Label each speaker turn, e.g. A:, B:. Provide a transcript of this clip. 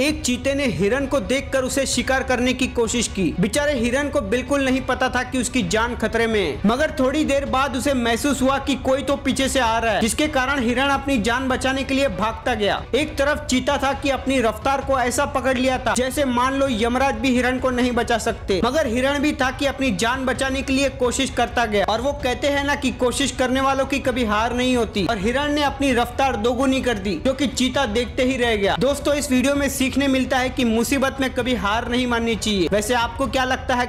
A: एक चीते ने हिरन को देखकर उसे शिकार करने की कोशिश की। बेचारे हिरन को बिल्कुल नहीं पता था कि उसकी जान खतरे में मगर थोड़ी देर बाद उसे महसूस हुआ कि कोई तो पीछे से आ रहा है, जिसके कारण हिरन अपनी जान बचाने के लिए भागता गया। एक तरफ़ चीता था कि अपनी रफ्तार को ऐसा पकड़ लिया था, जैसे मान लो यमराज भी हिरन को नहीं बचा सकते। मगर हिरण भी था की अपनी जान बचाने के लिए कोशिश करता गया। और वो कहते हैं ना की कोशिश करने वालों की कभी हार नहीं होती। और हिरण ने अपनी रफ्तार दोगुनी कर दी, जो कि चीता देखते ही रह गया। दोस्तों, इस वीडियो में सीखने मिलता है कि मुसीबत में कभी हार नहीं माननी चाहिए। वैसे आपको क्या लगता है